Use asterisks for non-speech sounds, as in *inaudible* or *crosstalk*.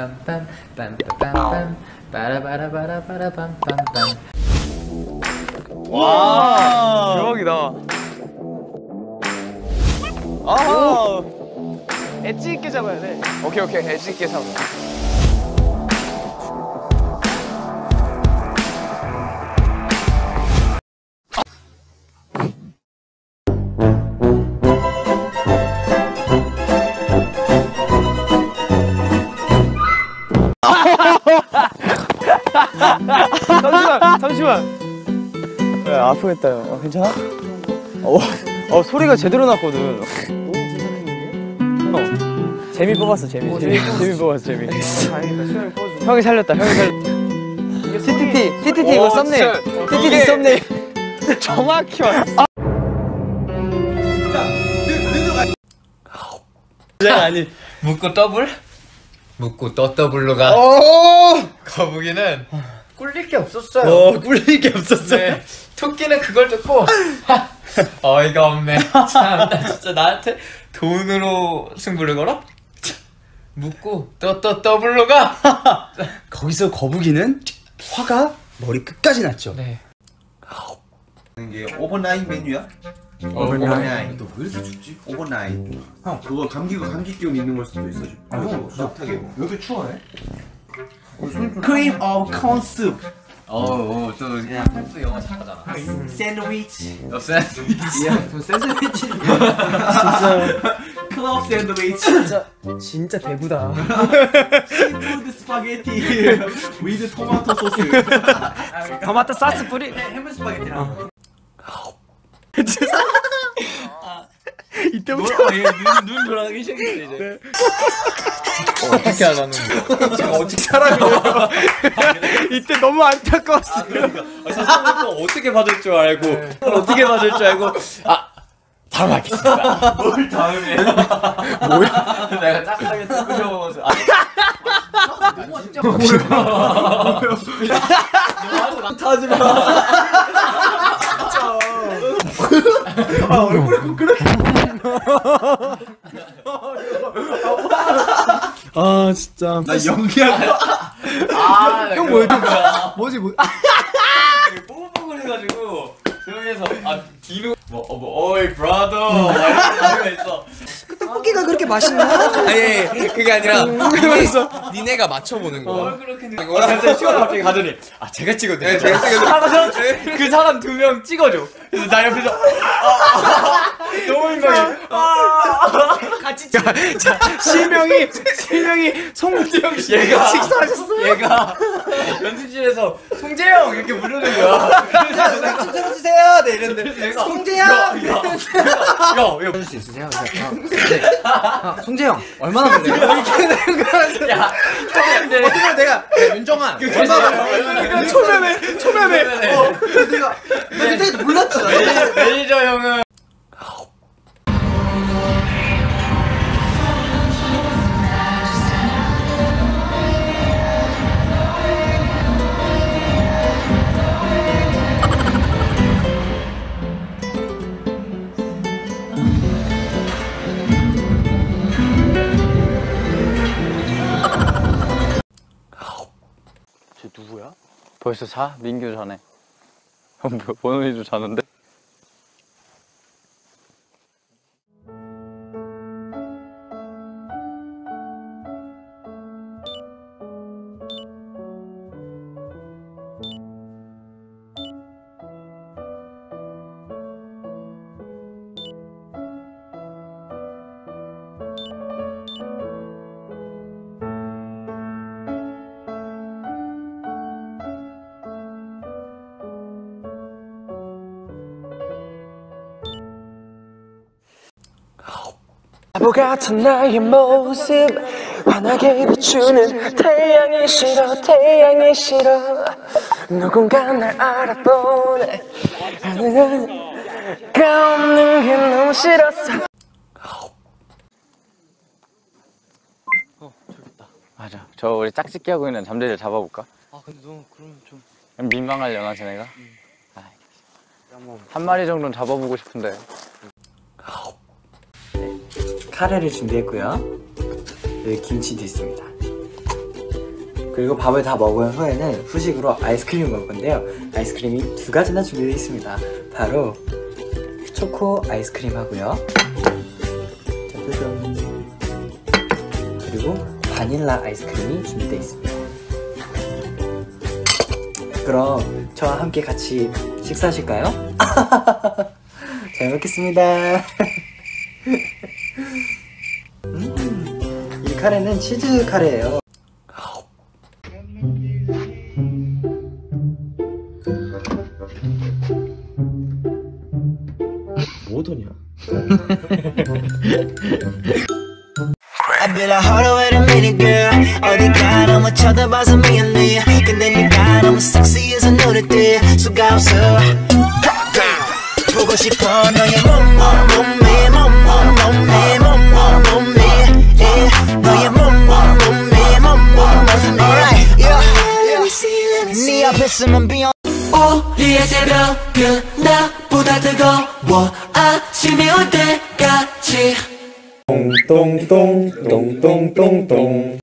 빰빰빰 빰 빰빰빰 빠라바라바라바라빰빰빰 와 대박이다. 아 엣지 있게 잡아야 돼. 오케이 오케이 엣지 있게 잡아. 야, 아프겠다. 어, 괜찮아? 어, 어 소리가 제대로 났거든. 어. 재미 뽑았어 재미. 재미, 재미 뽑았어 재미. 다행이다. 시간이 뽑아줘. 형이 살렸다. 형이 살렸다. CTT CTT 이거 썸네일. CTT 썸네일. *laughs* 정확히 왔어. 아니. 묻고 더블? 묻고 또 더블로 가 거북이는 꿀릴 게 없었어요 어 꿀릴 게 없었어. 네. 토끼는 그걸 듣고 하, *laughs* 어이가 없네 참, 나 진짜 나한테 돈으로 승부를 걸어? 참, 묻고 또 또 더블로 가 *laughs* 거기서 거북이는 화가 머리 끝까지 났죠. 네. 이게 overnight 메뉴야? overnight. 너왜 이렇게 춥지? overnight 형 그거 감기 감기 기운 있는 걸 수도 있어 아형 못하게 여기 추워해? cream of corn soup 어또 평소 영어 잘하잖아 샌드위치 너 샌드위치 샌드위치 클럽 샌드위치 진짜 진짜 대부다. food spaghetti with tomato sauce 토마토 소스 뿌리. 해물 스파게티랑 이때부터. 눈눈 돌아가기 시작했어 이제. 어떻게 하자는 거야? 제가 어떻게 *laughs* 사람이에요? 이때 너무 안타까웠어요. 선생님 어떻게 받을 줄 알고 어떻게 받을 줄 알고. 아 다음 하겠습니다. *laughs* 뭘 다음에? 뭐야 내가 뜯고 먹어서. 아 진짜. 뭐야 타지 마. 아 진짜. 나 연기하고 아 형 뭐야 거야 뭐지 뭐? 뽀글뽀글 해가지고 조용해서 아 뒤로 뭐, 어, 뭐 어이 브라더 이러고 있어 떡볶이가 그렇게 맛있나? 아니 그게 아니라 그래서 니네가 맞춰보는 거야. 뭘 그렇게 와 갑자기 시간 갑자기 가더니 아 제가 찍어도 돼요? 제가 찍어도 하고서 그 사람 두 명 찍어줘. 그래서 나 옆에서 아, *laughs* 너무 민망해 같이 찍자 실명이 실명이 송재영 씨. 얘가 식사하셨어요? 얘가 연습실에서 송재영 이렇게 부르는 거야 좀 들어주세요. 네 이랬는데 내가 송재영. 야야야 할수 있으세요? 네. 아, 송재영 얼마나 걸려요? 이렇게 되는 거야. 야, 어떻게 내가 윤정아 얼마나 초면에 초면에 어, 내가 나 그때 몰랐지. 매니저 형은 벌써 자? 민규 자네. 형 *laughs* 뭐, 자는데? 바보 같은 나의 모습 환하게 비추는 태양이 싫어 태양이 싫어 누군가 날 알아보네 가 없는 게 너무 싫었어 맞아. 저 우리 짝짓기 하고 있는 잠재를 잡아볼까? 아 근데 너무 그럼 좀 민망하려나 쟤네가? 아이, 한 마리 정도는 잡아보고 싶은데. 카레를 준비했고요. 여기 김치도 있습니다. 그리고 밥을 다 먹은 후에는 후식으로 아이스크림을 먹을 건데요. 아이스크림이 두 가지나 준비되어 있습니다. 바로 초코 아이스크림 하고요. 그리고 바닐라 아이스크림이 준비되어 있습니다. 그럼 저와 함께 같이 식사하실까요? *laughs* 잘 먹겠습니다. 카레는 치즈 카레예요. 뭐더냐? I be like, hold on, wait a minute, girl. 어디가 너무 쳐다봐서 미안해. 근데 네가 너무 섹시해서 눈에 띄 수가 없어. 보고 싶어 너의 몸 네 앞에 있으면 비어 우리의 새벽은 나보다 뜨거워 아침이 올 때까지. 똥똥똥 똥똥똥똥